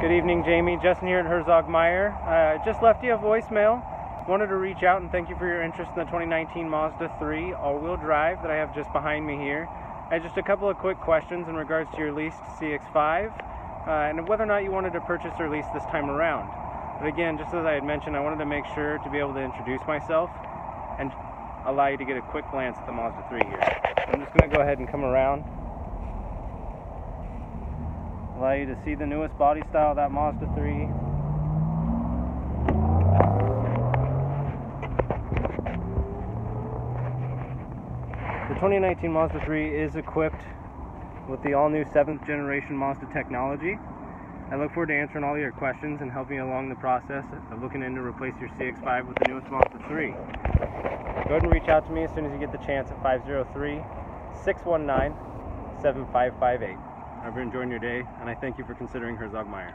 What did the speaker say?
Good evening, Jamie. Justin here at Herzog Meier. Uh, just left you a voicemail. Wanted to reach out and thank you for your interest in the 2019 Mazda 3 all-wheel drive that I have just behind me here. I had just a couple of quick questions in regards to your leased CX-5 uh, and whether or not you wanted to purchase or lease this time around. But again, just as I had mentioned, I wanted to make sure to be able to introduce myself and allow you to get a quick glance at the Mazda 3 here. I'm just going to go ahead and come around allow you to see the newest body style of that Mazda 3. The 2019 Mazda 3 is equipped with the all-new 7th generation Mazda technology. I look forward to answering all your questions and helping you along the process of looking in to replace your CX-5 with the newest Mazda 3. Go ahead and reach out to me as soon as you get the chance at 503 619 7558. I hope you're enjoying your day, and I thank you for considering Herzog Meier.